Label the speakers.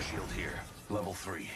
Speaker 1: shield here. Level 3.